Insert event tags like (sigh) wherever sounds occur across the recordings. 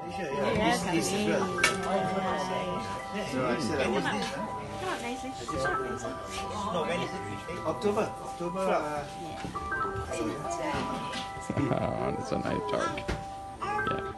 (laughs) Yeah, Yeah, yeah. Yeah. October. October. Oh, that's a nice dog.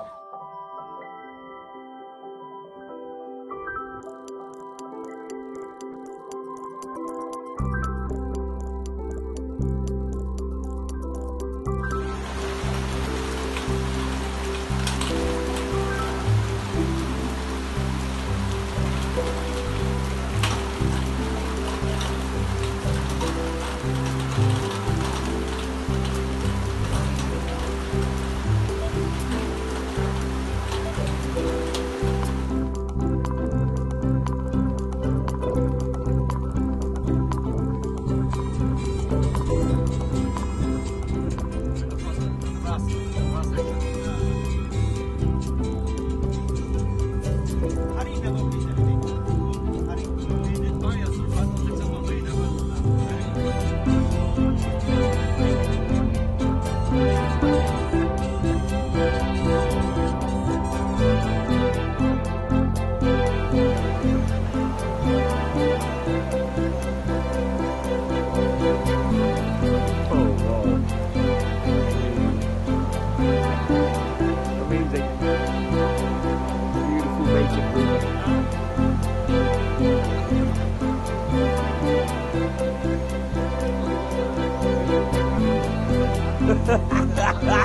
ha ha ha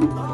Thank.